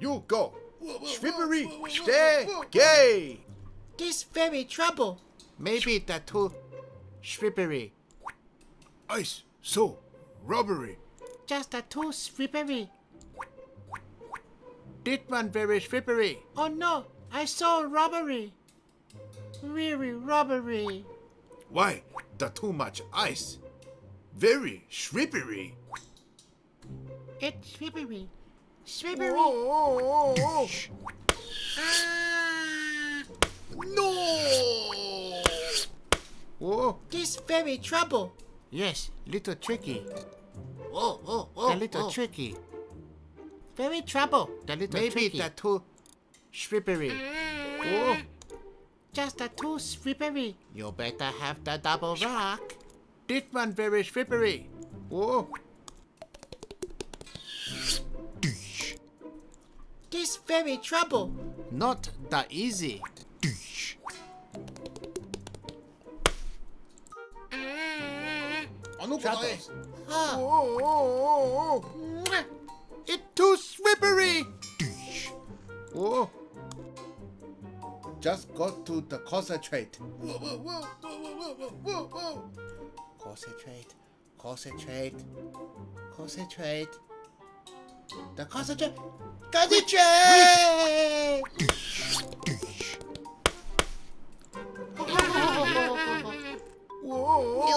You go. Slippery, stay gay. This very trouble. Maybe the two slippery. Ice, so, robbery. Just a too slippery. This one very slippery. Oh no, I saw robbery. Really robbery. Why? The too much ice. Very slippery. It's slippery. Slippery. Oh, oh, Ah, No! Oh, this very trouble. yes, little tricky. Oh, oh, The little tricky. Very trouble. The little Maybe tricky. the two slippery. Oh, Just the too slippery. you better have the double rock. This one very slippery. Oh, this very trouble. Not that easy. Mm. Ah. Oh, oh, oh, oh it too slippery. Oh. Just got to the concentrate. Whoa, whoa, whoa, whoa, whoa, whoa, whoa. Concentrate, concentrate, concentrate. The concentrate, concentrate. Whoa!